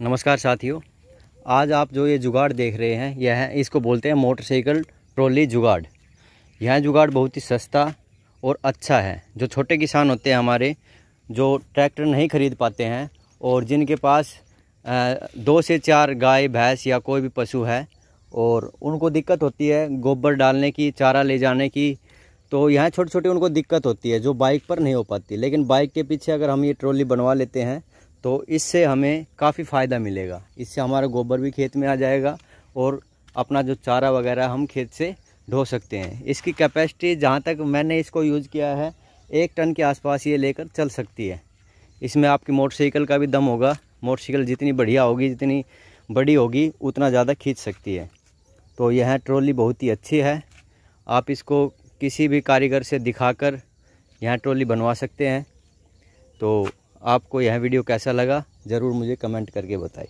नमस्कार साथियों, आज आप जो ये जुगाड़ देख रहे हैं, यह है, इसको बोलते हैं मोटरसाइकिल ट्रॉली जुगाड़। यह जुगाड़ बहुत ही सस्ता और अच्छा है। जो छोटे किसान होते हैं हमारे, जो ट्रैक्टर नहीं ख़रीद पाते हैं और जिनके पास दो से चार गाय, भैंस या कोई भी पशु है और उनको दिक्कत होती है गोबर डालने की, चारा ले जाने की तो यहाँ छोटे छोटे उनको दिक्कत होती है, जो बाइक पर नहीं हो पाती। लेकिन बाइक के पीछे अगर हम ये ट्रॉली बनवा लेते हैं तो इससे हमें काफ़ी फ़ायदा मिलेगा। इससे हमारा गोबर भी खेत में आ जाएगा और अपना जो चारा वगैरह हम खेत से ढो सकते हैं। इसकी कैपेसिटी जहाँ तक मैंने इसको यूज़ किया है, एक टन के आसपास ये लेकर चल सकती है। इसमें आपकी मोटरसाइकिल का भी दम होगा। मोटरसाइकिल जितनी बढ़िया होगी, जितनी बड़ी होगी, उतना ज़्यादा खींच सकती है। तो यह ट्रॉली बहुत ही अच्छी है। आप इसको किसी भी कारीगर से दिखाकर यह ट्रॉली बनवा सकते हैं। तो आपको यह वीडियो कैसा लगा ज़रूर मुझे कमेंट करके बताएँ।